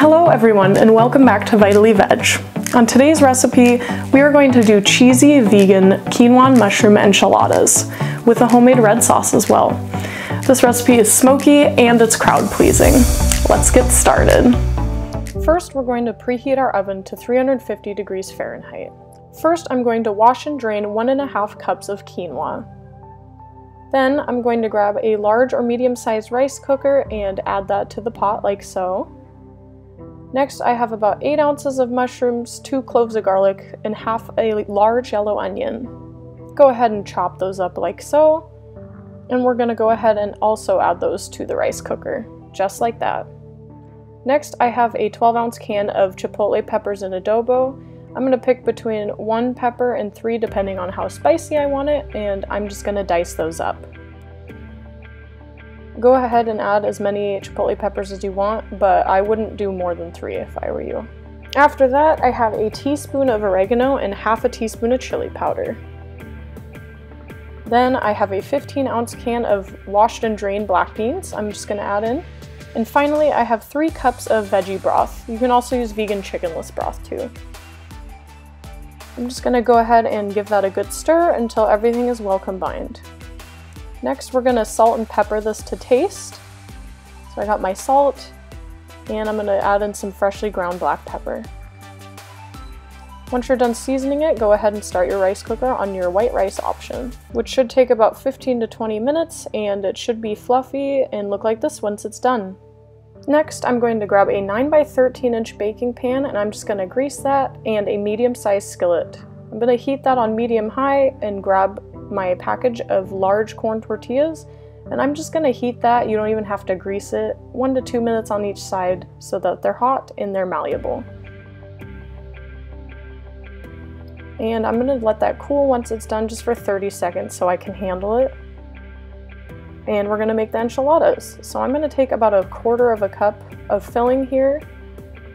Hello everyone and welcome back to Vitally Veg. On today's recipe, we are going to do cheesy vegan quinoa mushroom enchiladas with a homemade red sauce as well. This recipe is smoky and it's crowd pleasing. Let's get started. First, we're going to preheat our oven to 350 degrees Fahrenheit. First, I'm going to wash and drain one and a half cups of quinoa. Then I'm going to grab a large or medium-sized rice cooker and add that to the pot like so. Next, I have about 8 ounces of mushrooms, 2 cloves of garlic, and half a large yellow onion. Go ahead and chop those up like so. And we're going to go ahead and also add those to the rice cooker, just like that. Next, I have a 12 ounce can of chipotle peppers and adobo. I'm going to pick between one pepper and three depending on how spicy I want it, and I'm just going to dice those up. Go ahead and add as many chipotle peppers as you want, but I wouldn't do more than three if I were you. After that, I have a teaspoon of oregano and half a teaspoon of chili powder. Then I have a 15 ounce can of washed and drained black beans I'm just gonna add in. And finally, I have three cups of veggie broth. You can also use vegan chickenless broth too. I'm just gonna go ahead and give that a good stir until everything is well combined. Next, we're gonna salt and pepper this to taste. So I got my salt, and I'm gonna add in some freshly ground black pepper. Once you're done seasoning it, go ahead and start your rice cooker on your white rice option, which should take about 15 to 20 minutes, and it should be fluffy and look like this once it's done. Next, I'm going to grab a 9 by 13 inch baking pan, and I'm just gonna grease that, and a medium-sized skillet. I'm gonna heat that on medium-high and grab my package of large corn tortillas and I'm just gonna heat that. You don't even have to grease it. One to two minutes on each side so that they're hot and they're malleable. And I'm gonna let that cool once it's done just for 30 seconds so I can handle it. And we're gonna make the enchiladas. So I'm gonna take about a quarter of a cup of filling here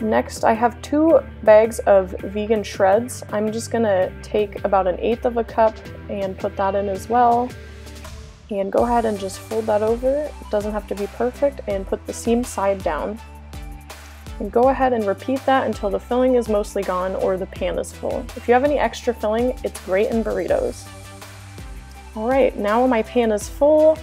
Next, I have two bags of vegan shreds. I'm just gonna take about an eighth of a cup and put that in as well. And go ahead and just fold that over. It doesn't have to be perfect and put the seam side down. And go ahead and repeat that until the filling is mostly gone or the pan is full. If you have any extra filling, it's great in burritos. All right, now my pan is full.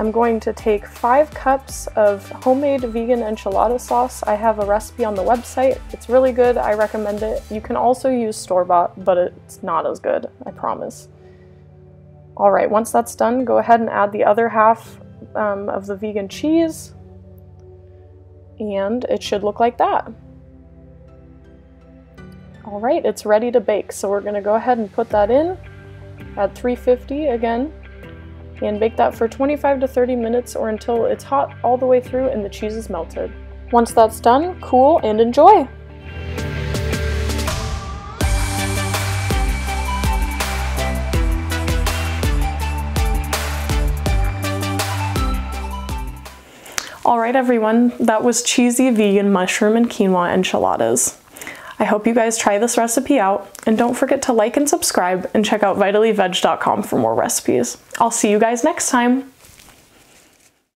I'm going to take five cups of homemade vegan enchilada sauce. I have a recipe on the website. It's really good. I recommend it. You can also use store-bought, but it's not as good, I promise. All right, once that's done, go ahead and add the other half um, of the vegan cheese. And it should look like that. All right, it's ready to bake. So we're gonna go ahead and put that in at 350 again and bake that for 25 to 30 minutes or until it's hot all the way through and the cheese is melted. Once that's done, cool and enjoy! Alright everyone, that was cheesy vegan mushroom and quinoa enchiladas. I hope you guys try this recipe out, and don't forget to like and subscribe and check out vitallyveg.com for more recipes. I'll see you guys next time.